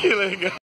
Killing.